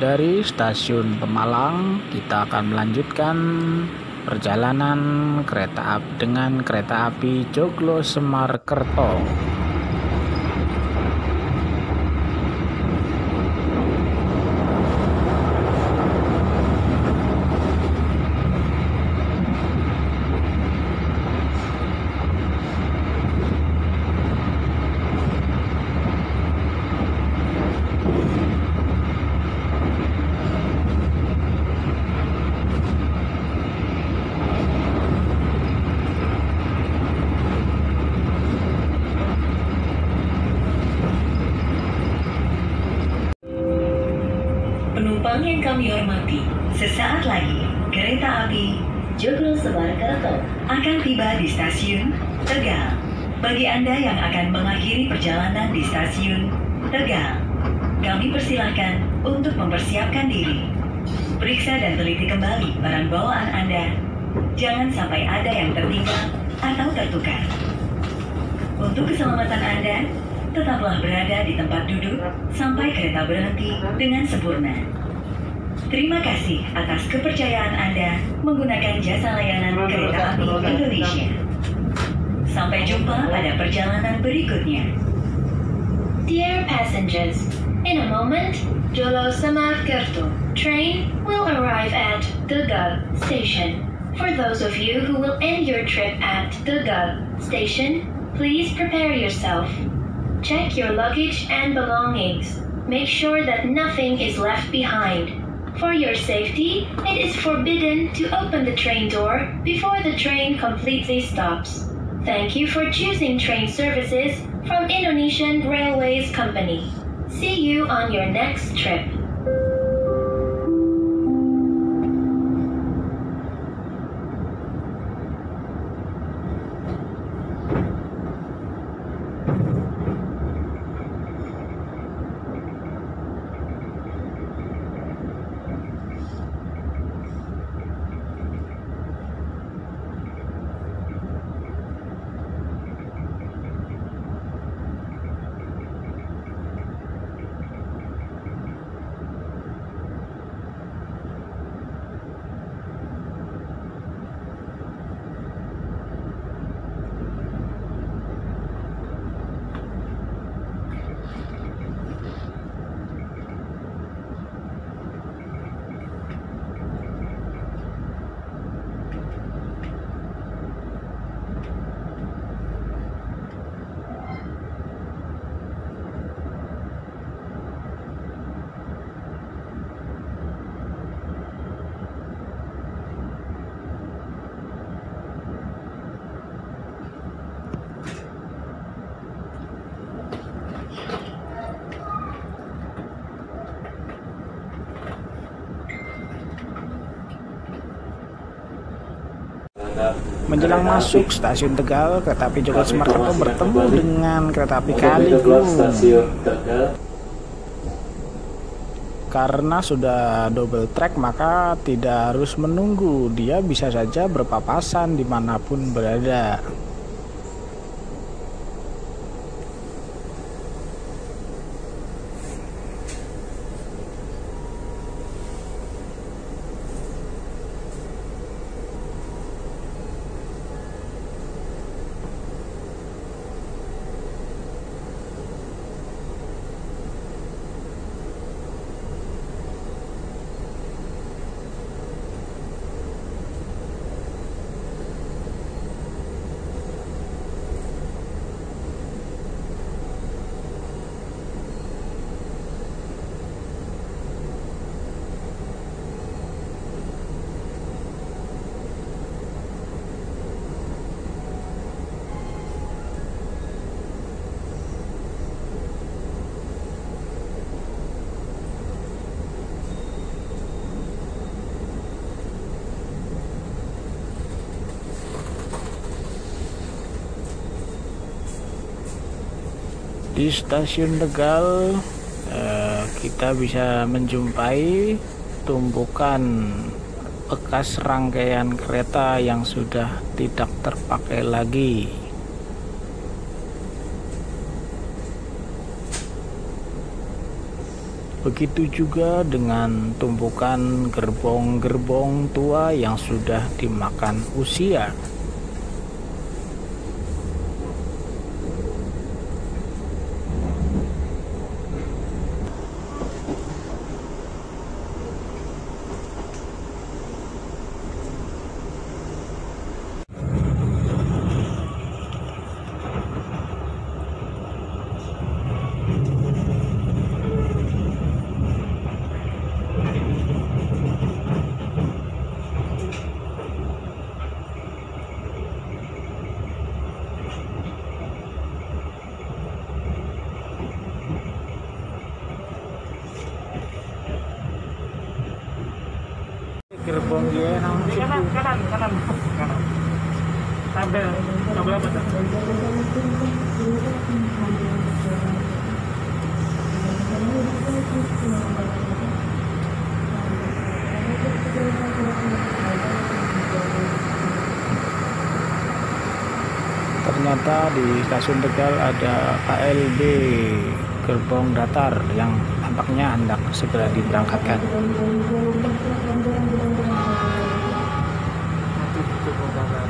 Dari stasiun Pemalang, kita akan melanjutkan perjalanan kereta api dengan kereta api Joglo Semarkerto. Penumpang yang kami hormati, sesaat lagi kereta api Semarkerto akan tiba di stasiun Tegal. Bagi Anda yang akan mengakhiri perjalanan di stasiun Tegal, kami persilahkan untuk mempersiapkan diri. Periksa dan teliti kembali barang bawaan Anda. Jangan sampai ada yang tertinggal atau tertukar. Untuk keselamatan Anda, tetaplah berada di tempat duduk sampai kereta berhenti dengan sempurna. Terima kasih atas kepercayaan Anda menggunakan jasa layanan kereta api Indonesia. Sampai jumpa pada perjalanan berikutnya. Dear passengers, in a moment, Jolo Samarkerto train will arrive at Tegal station. For those of you who will end your trip at Tegal station, please prepare yourself. Check your luggage and belongings. Make sure that nothing is left behind. For your safety, it is forbidden to open the train door before the train completely stops. Thank you for choosing train services from Indonesian Railways Company. See you on your next trip. Menjelang masuk stasiun Tegal, kereta api Joglo Semarkerto bertemu dengan kereta api Kaligung. Karena sudah double track, maka tidak harus menunggu. Dia bisa saja berpapasan di mana pun berada. Di stasiun Tegal eh, kita bisa menjumpai tumpukan bekas rangkaian kereta yang sudah tidak terpakai lagi. Begitu juga dengan tumpukan gerbong-gerbong tua yang sudah dimakan usia. Kanan kanan kanan tabel tabel ternyata di stasiun Tegal ada KLB gerbong datar yang tampaknya hendak segera diberangkatkan. Nanti cukup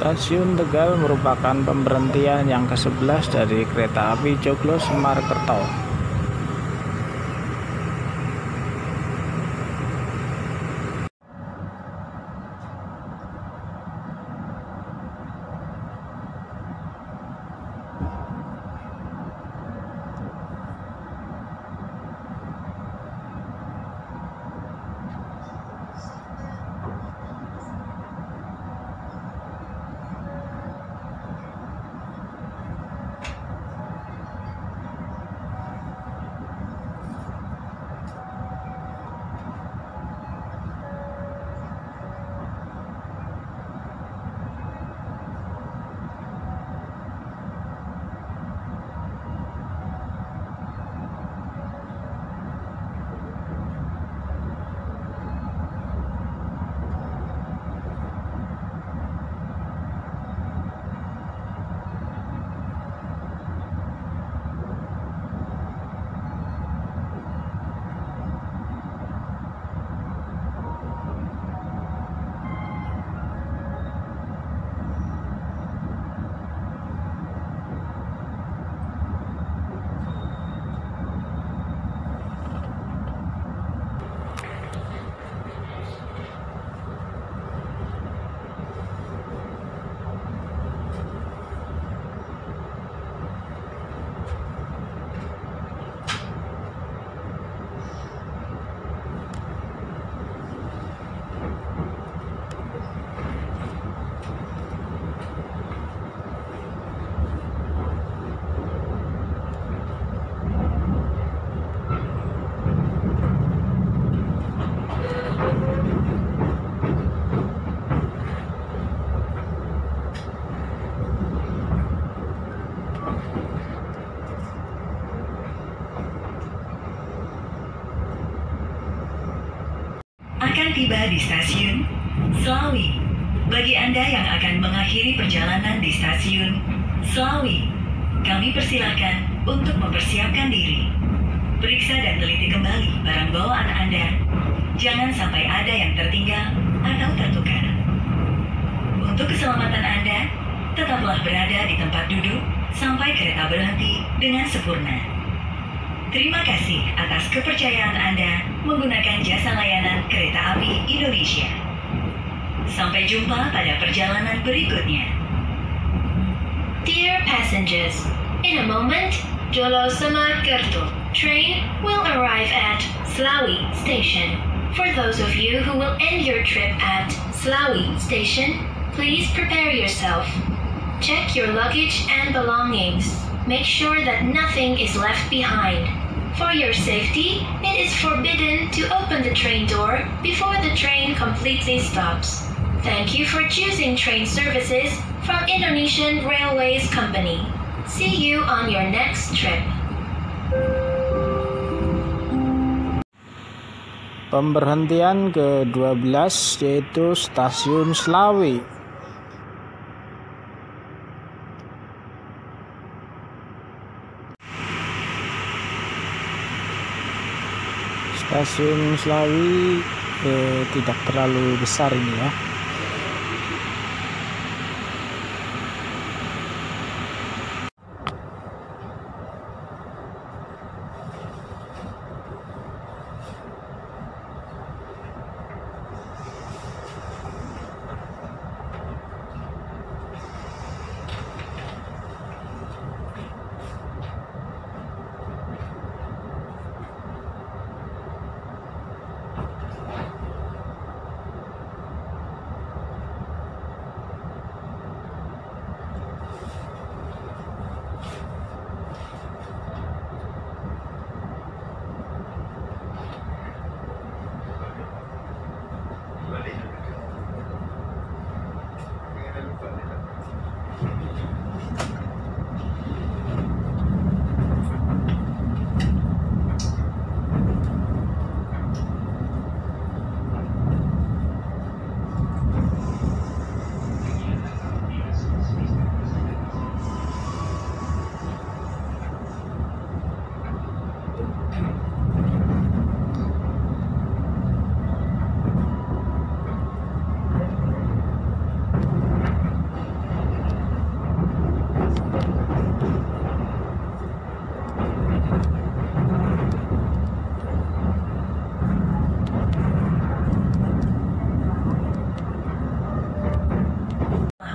Stasiun Tegal merupakan pemberhentian yang ke-11 dari kereta api Joglo Semarkerto. Stasiun Selawi. Bagi Anda yang akan mengakhiri perjalanan di stasiun Selawi, kami persilahkan untuk mempersiapkan diri. Periksa dan teliti kembali barang bawaan Anda. Jangan sampai ada yang tertinggal atau tertukar. Untuk keselamatan Anda, tetaplah berada di tempat duduk sampai kereta berhenti dengan sempurna. Terima kasih atas kepercayaan Anda menggunakan jasa layanan kereta api Indonesia. Sampai jumpa pada perjalanan berikutnya. Dear passengers, in a moment, Jolo Samarkerto train will arrive at Slawi Station. For those of you who will end your trip at Slawi Station, please prepare yourself. Check your luggage and belongings. Make sure that nothing is left behind. For your safety, it is forbidden to open the train door before the train completely stops. Thank you for choosing train services from Indonesian Railways Company. See you on your next trip. Pemberhentian ke-12 yaitu Stasiun Slawi. Stasiun Slawi eh, tidak terlalu besar ini ya.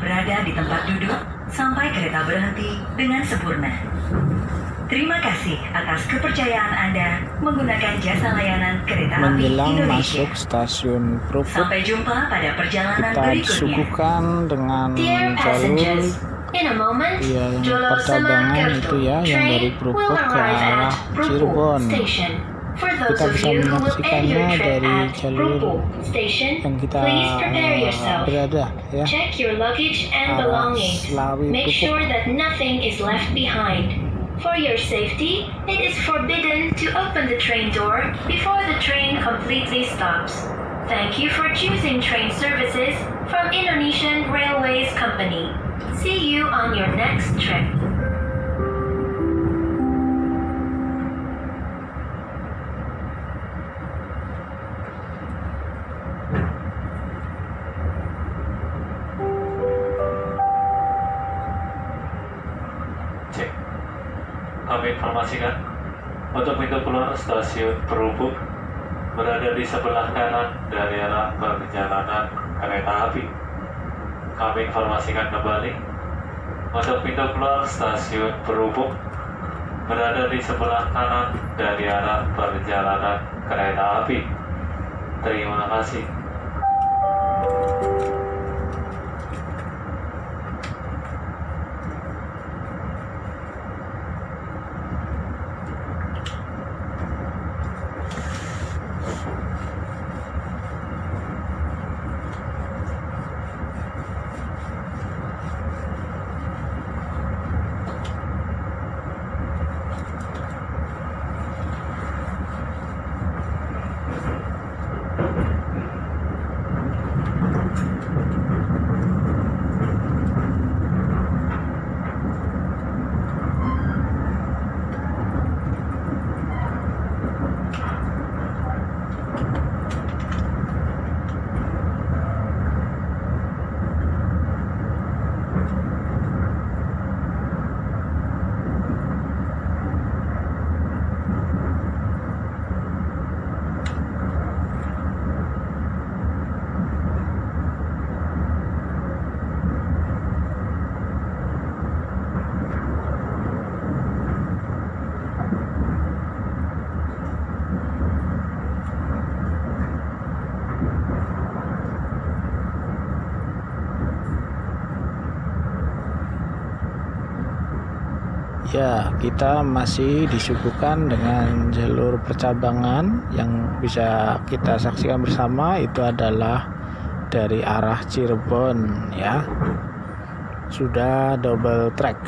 berada di tempat duduk sampai kereta berhenti dengan sempurna. Terima kasih atas kepercayaan Anda menggunakan jasa layanan kereta api Menjelang Indonesia. masuk stasiun Krukut, Sampai jumpa pada perjalanan kita berikutnya. disuguhkan dengan Dear jalur in a moment, Iya, yang Semarkerto itu ya, yang dari Krukut ke arah Cirebon. Station. For those Kita of bisa you who will end menyaksikannya your trip dari at jalur Rupo Station, yang kita please prepare yourself. berada ya. Check your luggage and Arah belongings. Make Pupuk. sure that nothing is left behind. For your safety, it is forbidden to open the train door before the train completely stops. Thank you for choosing train services from Indonesian Railways Company. See you on your next trip. Stasiun Perubuk berada di sebelah kanan dari arah perjalanan kereta api. Kami informasikan kembali untuk pintu keluar stasiun Perubuk berada di sebelah kanan dari arah perjalanan kereta api. Terima kasih. Ya, kita masih disuguhkan dengan jalur percabangan yang bisa kita saksikan bersama itu adalah dari arah Cirebon ya. Sudah double track.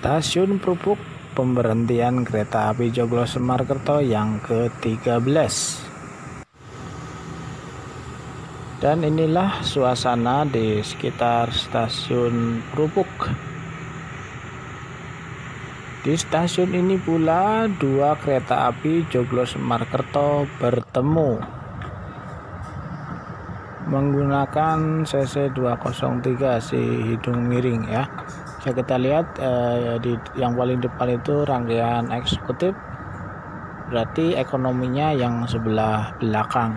Stasiun Prupuk pemberhentian kereta api Joglo Semarkerto yang ke-13. Dan inilah suasana di sekitar stasiun Prupuk. Di stasiun ini pula dua kereta api Joglo Semarkerto bertemu menggunakan CC 203 si hidung miring ya. Bisa kita lihat eh, di yang paling depan itu rangkaian eksekutif berarti ekonominya yang sebelah belakang.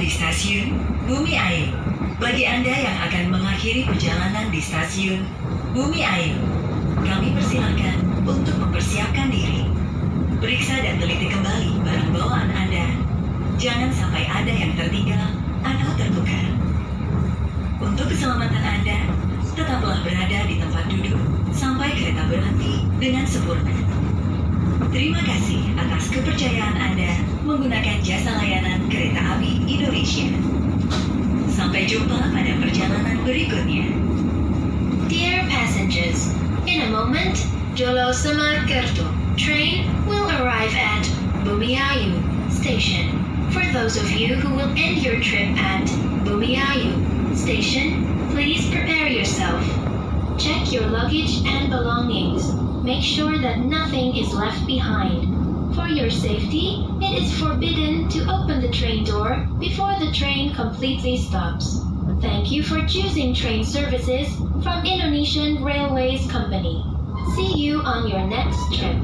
di stasiun Bumi Ayu. Bagi Anda yang akan mengakhiri perjalanan di stasiun Bumi Ayu, kami persilakan untuk mempersiapkan diri. Periksa dan teliti kembali barang bawaan Anda. Jangan sampai ada yang tertinggal atau tertukar. Untuk keselamatan Anda, tetaplah berada di tempat duduk sampai kereta berhenti dengan sempurna. Terima kasih atas kepercayaan Anda menggunakan jasa layanan kereta api Indonesia. Sampai jumpa pada perjalanan berikutnya. Dear passengers, in a moment, Jolo Samarkerto train will arrive at Bumiayu station. For those of you who will end your trip at Bumiayu station, please prepare yourself. Check your luggage and belongings. Make sure that nothing is left behind. For your safety, it is forbidden to open the train door before the train completely stops. Thank you for choosing train services from Indonesian Railways Company. See you on your next trip.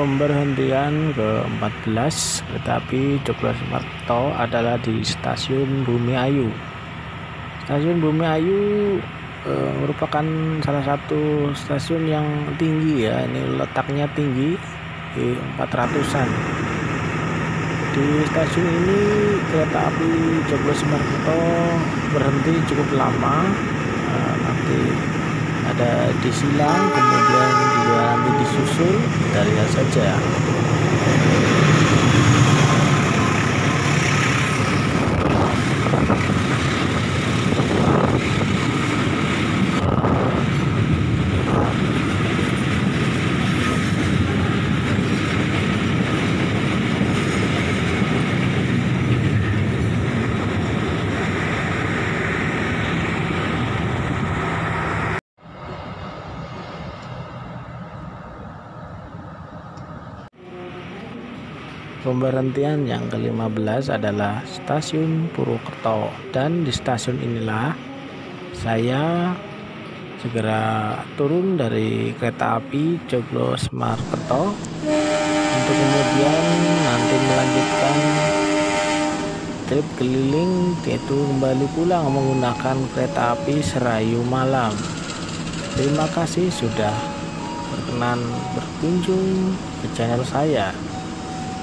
Pemberhentian ke-14 kereta api Semarto adalah di stasiun Bumi Ayu. Stasiun Bumi Ayu eh, merupakan salah satu stasiun yang tinggi ya. Ini letaknya tinggi di 400-an. Di stasiun ini kereta api Joglo Semarto berhenti cukup lama. Eh, nanti ada di silang kemudian juga nanti disusul kita lihat saja Pemberhentian yang ke-15 adalah stasiun Purwokerto dan di stasiun inilah saya segera turun dari kereta api Joglo Semarkerto untuk kemudian nanti melanjutkan trip keliling yaitu kembali pulang menggunakan kereta api Serayu Malam. Terima kasih sudah berkenan berkunjung ke channel saya.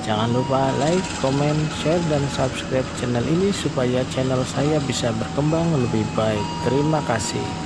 Jangan lupa like, comment, share, dan subscribe channel ini supaya channel saya bisa berkembang lebih baik. Terima kasih.